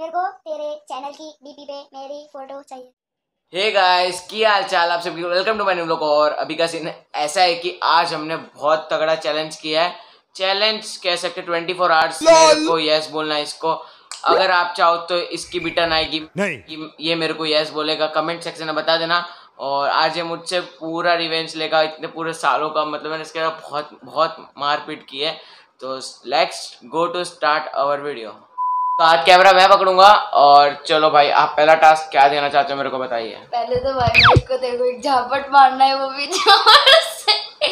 मेरे को तेरे चैनल की डीपी पे मेरी फ़ोटो चाहिए। हे गाइस की हाल चाल आप सबकी welcome to my new blog और अभी का सीन ऐसा है कि आज हमने बहुत तगड़ा चैलेंज किया है। चैलेंज कह सकते ट्वेंटी फोर आवर्स मेरे को यस बोलना है इसको। अगर आप चाहो तो इसकी भी टर्न आएगी। नहीं। कि ये मेरे को यस बोलेगा। कमेंट सेक्शन में बता देना। और आज ये मुझसे पूरा रिवेंज लेगा। इतने पूरे सालों का मतलब मैंने इसके बहुत बहुत मारपीट की है। तो let's go to start our video तो आज कैमरा मैं पकड़ूँगा और चलो भाई आप पहला टास्क क्या देना चाहते हो मेरे को बताइए? पहले तो भाई मेरे को को एक झापट मारना है वो भी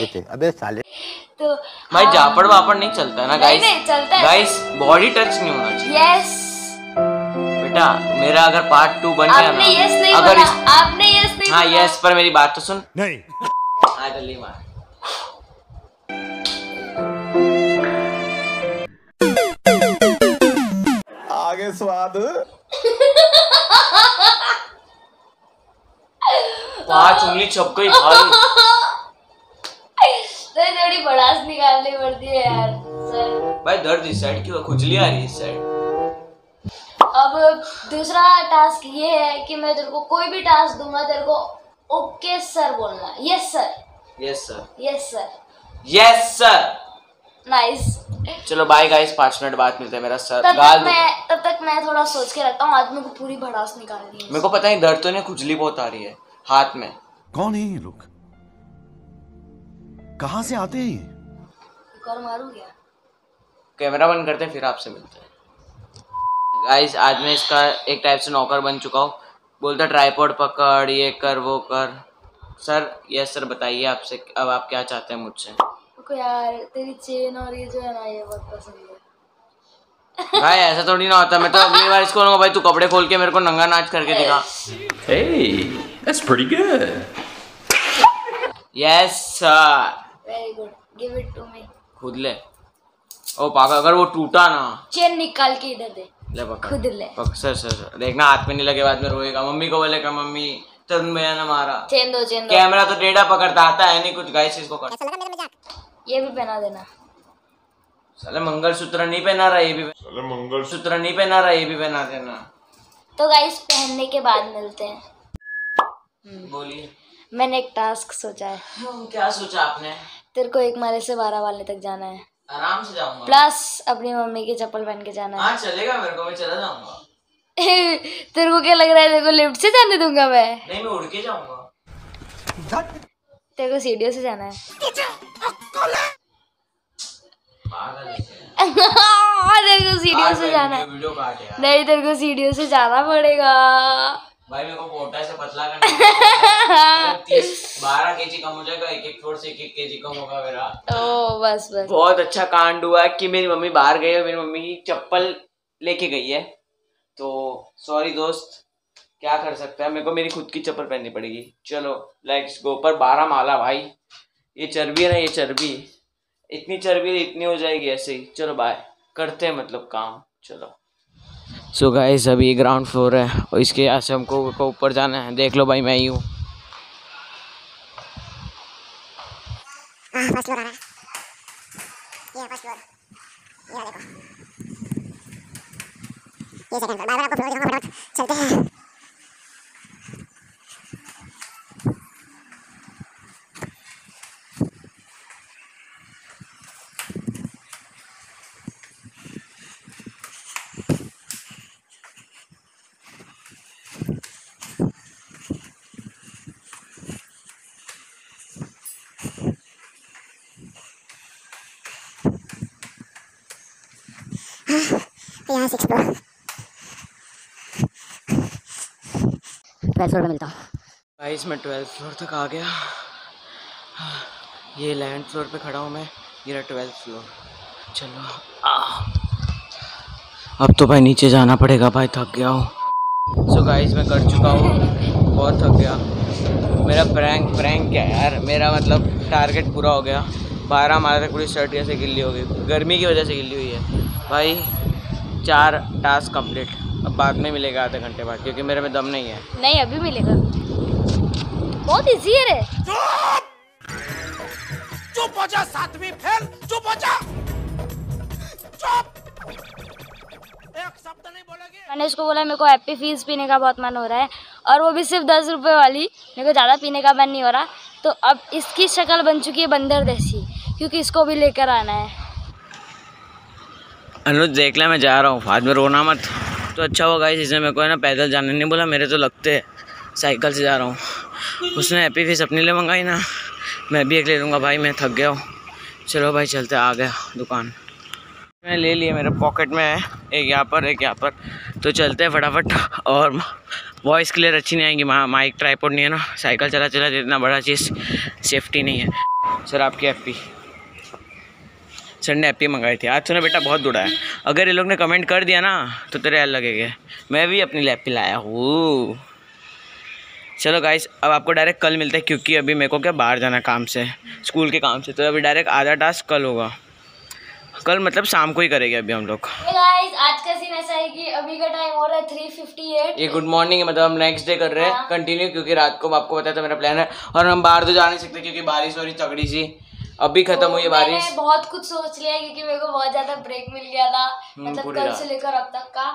से। अबे साले। तो भाई हाँ, जापड़ वापड़ नहीं चलता है ना गाइस नहीं, चलता है। गाइस बॉडी टच नहीं होना चाहिए। यस बेटा मेरा अगर पार्ट टू बन गया यस ना नहीं अगर इस आपने यस नहीं हाँ यस पर मेरी बात तो सुन। नहीं। हाँ जल्दी मार। पाँच उंगली छप गई भाई तो थोड़ी बड़ास निकालनी पड़ती है यार सर। भाई दर्द इस साइड की खुजली आ रही है इस साइड अब दूसरा टास्क ये है कि मैं तेरे को कोई भी टास्क दूँगा तेरे को ओके सर बोलना yes sir yes sir yes sir yes sir nice चलो बाय गाइस पाँच मिनट बाद मिलते हैं मेरा सर तब गाल तक मैं तब तक मैं थोड़ा सोच के रखता हूँ आज मेरे को पूरी भड़ास निकालनी है। मेरे को पता नहीं दर्द तो नहीं खुजली बहुत आ रही है हाथ में। कौन है ये लोग? कहाँ से आते हैं ये? एक और मारू क्या? कैमरा बंद करते हैं फिर आपसे मिलते हैं। गाइस आज मैं इसका एक टाइप से नौकर बन चुका हूँ। बोलता ट्राईपोर्ड पकड़ ये कर वो कर। सर यस सर बताइए आपसे अब आप क्या चाहते हैं मुझसे? को यार तेरी चेन और ये जो है ना ये बहुत पसंद है। भाई ऐसा थोड़ी ना होता। मैं तो अगली बार इसको भाई तू कपड़े खोल के मेरे को नंगा नाच करके दिखा। Hey, that's pretty good. Yes sir very good give it to me खुद ले। ओ पाका अगर वो टूटा ना। चेन निकाल के इधर दे। ले पकड़। खुद ले। पक सर सर सर। देखना हाथ में नहीं लगे बाद में रोएगा। मम्मी को बोलेगा मम्मी? तरुण भैया ने मारा। चेन दो चेन दो। कैमरा तो टेढ़ा पकड़ता आता है नहीं कुछ। गाइस इसको कर। ये भी पहना देना। साले मंगलसूत्र नहीं पहना रहा ये भी साले मंगलसूत्र नहीं पहना रहा ये भी पहना देना। तो गाइस पहनने के बाद मिलते हैं। बोलिए। मैंने एक टास्क सोचा है। हम्म, क्या सोचा आपने? तेरे को एक माले से बारह वाले तक जाना है। आराम से जाऊँगा। प्लस अपनी मम्मी की चप्पल पहन के जाना हाँ। चलेगा मेरे को मैं चला जाऊँगा। तेरे को क्या लग रहा है तेरे को लिफ्ट से जाने दूँगा मैं? नहीं मैं उड़ के जाऊँगा। तेरे को सीढ़ियों से जाना है। तेरे को सीढ़ियों से जाना। है वीडियो काट यार। नहीं तेरे को सीढ़ियों से जाना पड़ेगा। भाई मेरे को पोटा से पतला करना है। बारह के जी कम हो जाएगा एक एक फ्लोर से एक एक के जी कम होगा मेरा। ओ बस बस। बहुत अच्छा कांड हुआ है कि मेरी मम्मी बाहर गई है मेरी मम्मी की चप्पल लेके गई है। तो सॉरी दोस्त क्या कर सकते हैं? मेरे को मेरी खुद की चप्पल पहननी पड़ेगी। चलो लेट्स गो पर बारह माला भाई। ये चर्बी है ना ये चर्बी। इतनी चर्बी है, इतनी हो जाएगी ऐसे ही। चलो बाय करते हैं मतलब काम। चलो। सो so गाइस अभी ग्राउंड फ्लोर है और इसके यहाँ से हमको ऊपर जाना है। देख लो भाई मैं ही हूँ। है ये हैं। यहाँ सिक्स फ्लोर ट्वेल्थ फ्लोर पे मिलता हूँ। गाइस मैं ट्वेल्थ फ्लोर तक आ गया। ये इलेवेंथ फ्लोर पे खड़ा हूँ मैं। ये रहा ट्वेल्थ फ्लोर चलो। आ। अब तो भाई नीचे जाना पड़ेगा भाई थक गया हूँ। सो गाइस मैं कर चुका हूँ। बहुत थक गया। मेरा प्रैंक प्रैंक क्या है यार? मेरा मतलब टारगेट पूरा हो गया। बारह मारा तक पूरी शर्ट कैसे गिल्ली हो गई? गर्मी की वजह से गिल्ली हुई है। भाई चार टास्क कंप्लीट अब बाद में मिलेगा आधे घंटे बाद क्योंकि मेरे में दम नहीं है। नहीं अभी मिलेगा। बहुत इजी है रे। चुप! हो जा सातवीं फेल चुप हो जा! चुप! ए मैंने उसको बोला मेरे को हैप्पी फ़ीस पीने का बहुत मन हो रहा है और वो भी सिर्फ़ दस रुपए वाली मेरे को ज़्यादा पीने का मन नहीं हो रहा। तो अब इसकी शक्ल बन चुकी है बंदर जैसी क्योंकि इसको भी लेकर आना है। अनुज, देख ले, मैं जा रहा हूँ। बाद में रोना मत। तो अच्छा हुआ गाइस इसने मेरे को, है ना, पैदल जाने नहीं बोला, मेरे तो लगते साइकिल से जा रहा हूँ। उसने हैप्पी फ़ीस अपने लिए मंगाई ना। मैं भी एक ले लूँगा भाई, मैं थक गया हूँ। चलो भाई, चलते आ गया दुकान। मैं ले लिया, मेरे पॉकेट में है। एक यहाँ पर, एक यहाँ पर। तो चलते हैं फटाफट। और वॉइस क्लियर अच्छी नहीं आएँगी माइक ट्राईपोर्ट नहीं है ना। साइकिल चला चला इतना बड़ा चीज़ सेफ्टी नहीं है। सर, आपकी एप्पी सर ने एप्पी मंगाई थी। आज तूने बेटा बहुत दूड़ा है। अगर ये लोग ने कमेंट कर दिया ना तो तेरे यार लगेगा। मैं भी अपनी एप्पी लाया हूँ। चलो गाइस अब आपको डायरेक्ट कल मिलता है क्योंकि अभी मेरे को क्या बाहर जाना है काम से स्कूल के काम से। तो अभी डायरेक्ट आधा टास्क कल होगा। कल मतलब शाम को ही करेंगे अभी हम लोग। गाइस आज का सीन ऐसा है कि अभी का टाइम हो रहा है थ्री फिफ्टी एट ये गुड मॉर्निंग है मतलब हम नेक्स्ट डे कर रहे हैं। कंटिन्यू क्योंकि रात को आपको बताया था मेरा प्लान है। और हम बाहर तो जा नहीं सकते क्योंकि बारिश हो रही तगड़ी सी। अभी खत्म हुई है बारिश। मैंने बहुत कुछ सोच लिया क्योंकि मेरे को बहुत ज़्यादा ब्रेक मिल गया था। मतलब कल से लेकर अब तक का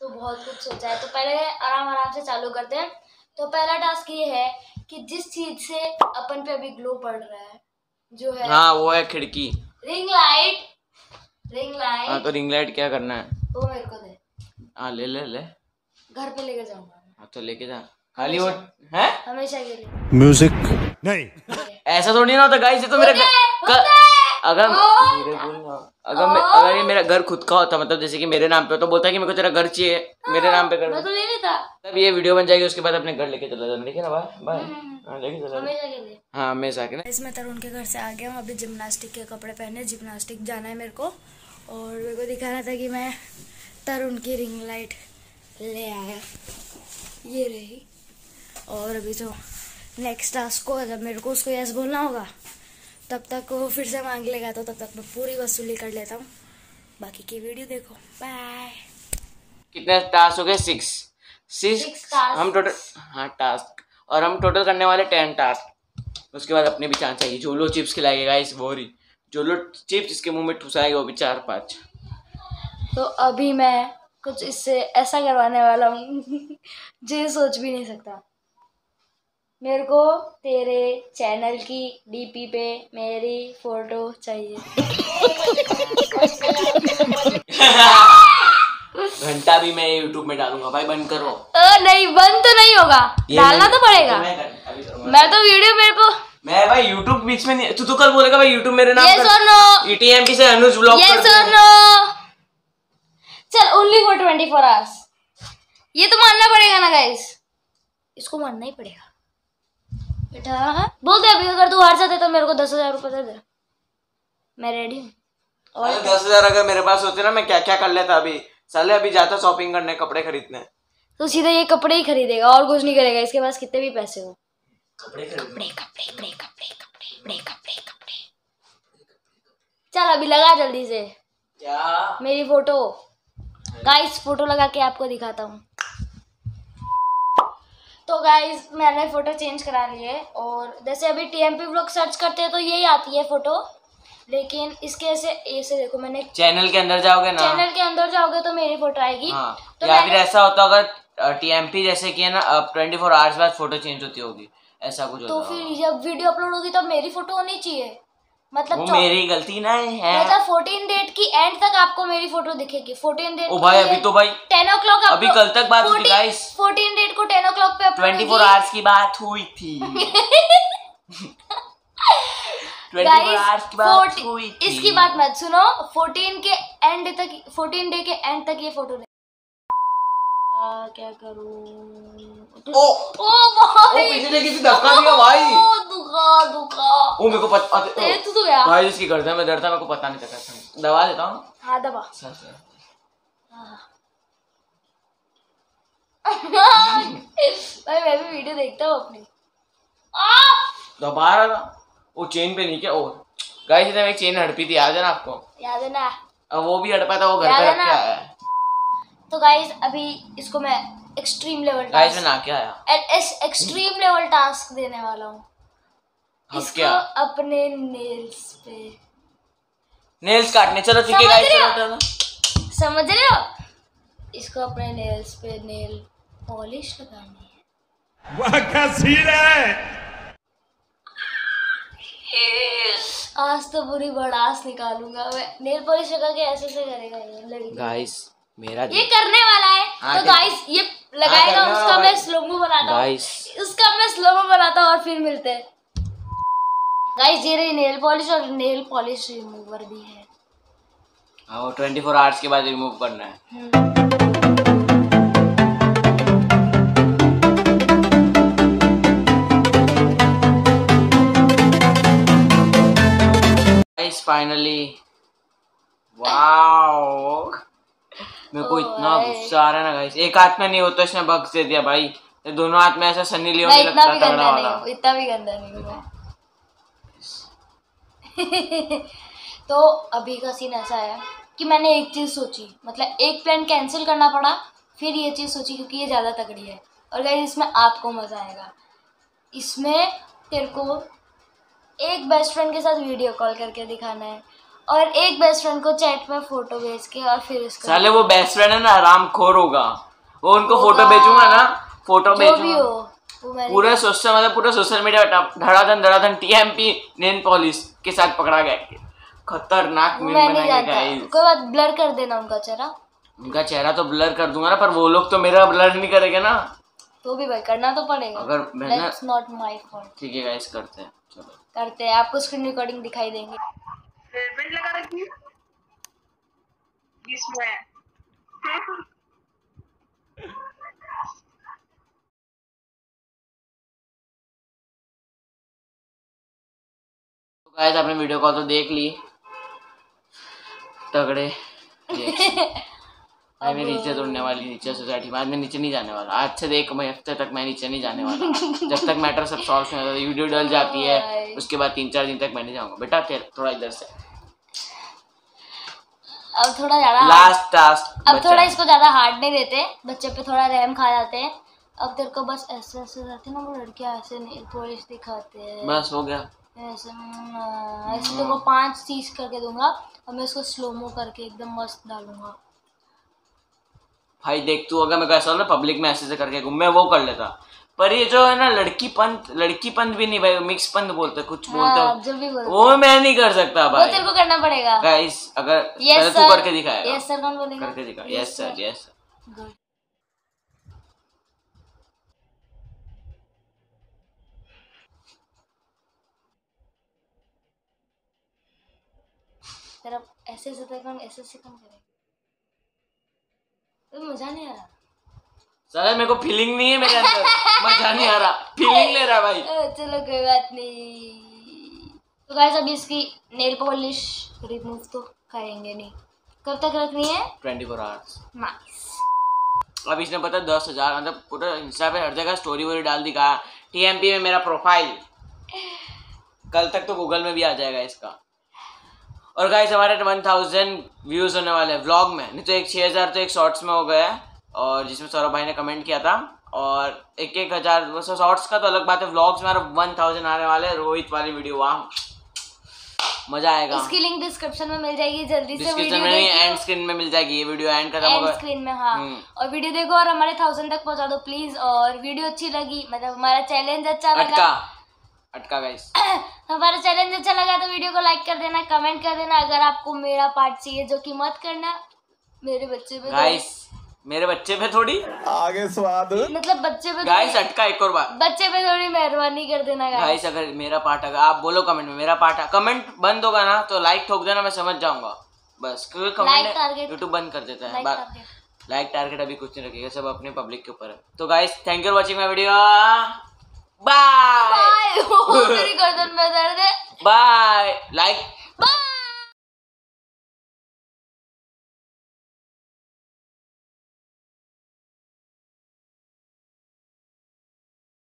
तो बहुत कुछ सोचा है। तो पहले आराम आराम से चालू करते हैं। तो पहला टास्क ये है कि जिस चीज़ से अपन पे अभी ग्लो पड़ रहा है जो है हाँ वो है खिड़की। रिंग लाइट रिंग लाइट हाँ तो रिंग लाइट क्या करना है? वो मेरे को दे। हाँ ले ले ले। घर पे लेके जाऊँगा। हाँ तो लेके जा। खाली वो है? हमेशा के लिए। म्यूज़िक नहीं। ऐसा थोड़ी ना होता गाइस ये तो मेरा घर अगर। अगर मैं अगर ये मेरा घर खुद का होता मतलब जैसे कि मेरे नाम पे तो बोलता है कि मेरे को तेरा घर चाहिए मेरे नाम पे कर। मैं तो ले लेता। तब ये वीडियो बन जाएगी उसके बाद अपने घर लेके चला जाना ठीक है ना बाय बाय हाँ लेके चला जा। हमेशा के लिए। हाँ ना मैं तरुण के घर से आ गया हूँ अभी जिम्नास्टिक के कपड़े पहने जिम्नास्टिक जाना है मेरे को। और मेरे को दिखाना था कि मैं तरुण की रिंग लाइट ले आया। ये रही। और अभी तो नेक्स्ट टास्क को जब मेरे को उसको यस बोलना होगा तब तक वो फिर से मांग लेगा तो तब तक मैं पूरी वसूली कर लेता हूँ। बाकी की वीडियो देखो। बाय कितने टास्क हो गए? सिक्स सिक्स हम टोटल हाँ टास्क और हम टोटल करने वाले टेन टास्क उसके बाद अपने भी चांस चाहिए जो लोग चिप्स खिलाएगा इस बोरी जो लोग चिप्स इसके मुँह में ठुसाएगा वो भी चार पाँच। तो अभी मैं कुछ इससे ऐसा करवाने वाला हूँ जो ये सोच भी नहीं सकता। मेरे को तेरे चैनल की डीपी पे मेरी फ़ोटो चाहिए। घंटा भी मैं यूट्यूब में डालूँगा भाई बंद करो। अ, नहीं बंद तो नहीं होगा। डालना तो पड़ेगा। मैं अभी करूँगा। मैं तो वीडियो मेरे को मैं भाई यूट्यूब बीच में नहीं तू तो कल बोलेगा भाई यूट्यूब मेरे नाम ईटीएमपी से अनुज ब्लॉग चल only for twenty four hours ये तो मानना पड़ेगा ना गाइस इसको मानना ही पड़ेगा। बेटा। बोल दे अभी अगर तू हार जाते तो मेरे को दस हज़ार रुपये दे दे। मैं रेडी हूँ। और दस हज़ार अगर मेरे पास होते ना मैं क्या क्या कर लेता अभी? साले अभी जाता शॉपिंग करने कपड़े खरीदने। तो सीधा ये कपड़े ही खरीदेगा और कुछ नहीं करेगा इसके पास कितने भी पैसे हो। कपड़े कपड़े कपड़े कपड़े कपड़े कपड़े कपड़े कपड़े कपड़े। चल अभी लगा जल्दी से। क्या? मेरी फ़ोटो। गाइस फ़ोटो लगा के आपको दिखाता हूँ। तो गाइस मैंने फ़ोटो चेंज करा ली है और जैसे अभी टीएमपी ब्लॉग सर्च करते हैं तो यही आती है फ़ोटो लेकिन इसके ऐसे ऐसे देखो मैंने चैनल के अंदर जाओगे ना। चैनल के अंदर जाओगे तो मेरी फ़ोटो आएगी। हाँ तो या फिर ऐसा होता अगर टीएमपी जैसे कि है ना अब ट्वेंटी फोर आवर्स बाद फ़ोटो चेंज होती होगी। ऐसा कुछ तो फिर जब वीडियो अपलोड होगी तब मेरी फ़ोटो होनी चाहिए। मतलब वो मेरी गलती ना है। मतलब फोर्टीन डेट की एंड तक आपको मेरी फ़ोटो दिखेगी। फोर्टीन डेट ओ भाई अभी तो भाई टेन ओ क्लॉक अभी कल तक बात हुई guys. फोर्टीन डेट को टेन ओ क्लॉक पे ट्वेंटी फोर आवर्स की बात हुई थी। ट्वेंटी की बात हुई थी। इसकी बात मत सुनो। फोर्टीन के एंड तक फोर्टीन डे के एंड तक ये फ़ोटो क्या करूँ? ओ! ओ भाई ओ, पीछे से किसी धक्का दिया भाई। ओ दुखा दुखा। ओ मेरे को पता ते तू तो गया। भाई जिसकी करता है मैं डरता मेरे को पता नहीं चलता था दवा देता हूँ। हाँ दबा। Sir sir. भाई मैं भी वीडियो देखता हूँ अपनी। आ! दबा रहा था। वो चेन पे नहीं क्या? ओ। गाइस इधर एक चेन हड़पी थी याद है ना आपको? याद है ना। अब वो भी हड़पा था वो घर पे है रख के आया है। तो गाइस अभी इसको मैं एक्सट्रीम लेवल गाइस में ना क्या आया? एक्सट्रीम लेवल टास्क देने वाला हूँ। इसको क्या? अपने नेल्स पे। नेल्स काटने। चलो ठीक है गाइस चलो चलो। समझ रहे हो? इसको अपने नेल्स पे नेल पॉलिश लगानी है। वह क्या सीन है। आज तो पूरी बड़ास निकालूँगा। मैं नेल पॉलिश लगा के ऐसे से करेगा ये लड़की। गाइस मेरा ये करने वाला है। तो। गाइस ये लगाएगा उसका मैं स्लोमो बनाता हूँ। उसका मैं स्लोमो बनाता हूँ और फिर मिलते हैं। गाइस ये रही नेल पॉलिश और नेल पॉलिश रिमूवर भी है। हाँ वो ट्वेंटी फोर आवर्स के बाद रिमूव करना है। फाइनली वाओ मेरे को इतना गुस्सा आ रहा है ना गाइस एक हाथ में नहीं होता इसने बक्स दे दिया भाई। ये दोनों हाथ में ऐसा सनी लियोन लगता भी तगड़ा गंदा नहीं वाला। इतना भी गंदा नहीं हूँ मैं। तो अभी का सीन ऐसा है कि मैंने एक चीज़ सोची मतलब एक प्लान कैंसिल करना पड़ा फिर ये चीज़ सोची क्योंकि ये ज़्यादा तगड़ी है। और गाइस इसमें आपको मज़ा आएगा। इसमें तेरे को एक बेस्ट फ्रेंड के साथ वीडियो कॉल करके दिखाना है। और एक बेस्ट फ्रेंड को चैट में फ़ोटो भेज के और फिर उसको साले वो बेस्ट फ्रेंड है ना आराम खोर होगा। वो उनको फ़ोटो भेजूँगा ना फ़ोटो भेजूँगा। पूरा सोशल मतलब पूरा सोशल मीडिया धड़ाधन धड़ाधन टीएमपी नेन पॉलिश के साथ पकड़ा गया। खतरनाक मीम मैं नहीं गाइस कोई बात ब्लर कर देना उनका चेहरा। उनका चेहरा तो ब्लर कर दूँगा ना पर वो लोग तो मेरा ब्लर नहीं करेंगे ना। तो भी भाई करना तो पड़ेगा। अगर That's not my fault. ठीक है गाइस करते हैं। चलो। करते हैं। आपको स्क्रीन रिकॉर्डिंग दिखाई देंगे। तो गाइस आपने वीडियो कॉल तो देख ली। तगड़े। भाई मैं नीचे तोड़ने वाली नीचे सोसाइटी में आज मैं नीचे नहीं जाने वाला। आज से एक महीने हफ़्ते तक मैं नीचे नहीं जाने वाला। जब तक मैटर सब सॉल्व नहीं होता वीडियो डल जाती है उसके बाद तीन चार दिन तक मैं नहीं जाऊँगा। बेटा तेरे थोड़ा इधर से। अब थोड़ा ज़्यादा लास्ट टास्क अब थोड़ा इसको ज़्यादा हार्ड नहीं देते बच्चे पे थोड़ा रैम खा जाते हैं। अब तेरे को बस ऐसे ऐसे रहते ना वो लड़कियाँ ऐसे नेल पॉलिश दिखाते हैं। बस हो गया। ऐसे हम्म, ऐसे तेरे को पाँच चीज़ करके दूँगा और मैं इसको स्लोमो करके एकदम मस्त डालूँगा। भाई देख तू अगर मैं कैसा ना पब्लिक में ऐसे ऐसे करके घूम मैं वो कर लेता। पर ये जो है ना लड़की पंथ लड़की पंथ भी नहीं भाई मिक्स पंत बोलते कुछ बोलते हाँ, जो वो मैं नहीं कर सकता वो भाई। तेरे को करना पड़ेगा। गाइस अगर पहले तू करके दिखाएगा। यस सर कौन बोलेगा? करके दिखा। यस सर यस सर तेरा ऐसे ऐसे कौन ऐसे ऐसे कौन करेगा? तो मज़ा नहीं आ रहा। साला मेरे को फीलिंग नहीं है मेरे अंदर। मज़ा नहीं आ रहा। फीलिंग ले रहा भाई। चलो कोई बात नहीं। तो गाइस अभी इसकी नेल पॉलिश रिमूव तो करेंगे नहीं। कब तक रखनी है? ट्वेंटी फोर आवर्स नाइस अब इसने पता दस हज़ार मतलब पूरा इंस्टा पे हर जगह स्टोरी वोरी डाल दी कहा टीएमपी में मेरा प्रोफ़ाइल कल तक तो गूगल में भी आ जाएगा इसका। और गाइस हमारे वन थाउज़ेंड व्यूज़ होने वाले हैं व्लॉग में। नहीं तो एक छः हज़ार तो एक शॉर्ट्स में हो गया है। और जिसमें सौरभ भाई ने कमेंट किया था। और एक एक हज़ार वैसे शॉर्ट्स का तो अलग बात है व्लॉग्स में वन थाउज़ेंड आने वाले रोहित वाली वीडियो वहाँ। मज़ा आएगा। इसकी लिंक डिस्क्रिप्शन में मिल जाएगी जल्दी से वीडियो में नहीं एंड स्क्रीन में मिल जाएगी ये वीडियो एंड खत्म एंड होगा स्क्रीन में हाँ। हम्म। और वीडियो देखो और हमारे थाउज़ेंड तक पहुँचा दो प्लीज़ और वीडियो अच्छी लगी मतलब हमारा चैलेंज अच्छा लगा। अटका गाइस हमारा चैलेंज अच्छा लगा तो वीडियो को लाइक कर देना कमेंट कर देना अगर आपको मेरा पार्ट चाहिए जो कि मत करना। मेरे बच्चे पे गाइस मेरे बच्चे पे थोड़ी? आगे स्वाद। मतलब बच्चे पे गाइस अटका एक और बार। बच्चे पे थोड़ी मेहरबानी कर देना गाइस अगर मेरा पार्ट अगर आप बोलो कमेंट में मेरा पार्ट कमेंट बंद होगा ना तो लाइक ठोक देना मैं समझ जाऊँगा। बस क्योंकि कमेंट यूट्यूब बंद कर देता है। लाइक बा- कर दे लाइक टारगेट अभी कुछ नहीं रखेगा सब अपने पब्लिक के ऊपर है। तो guys thank you for watching my video bye bye गर्दन में दर्द है बाय लाइक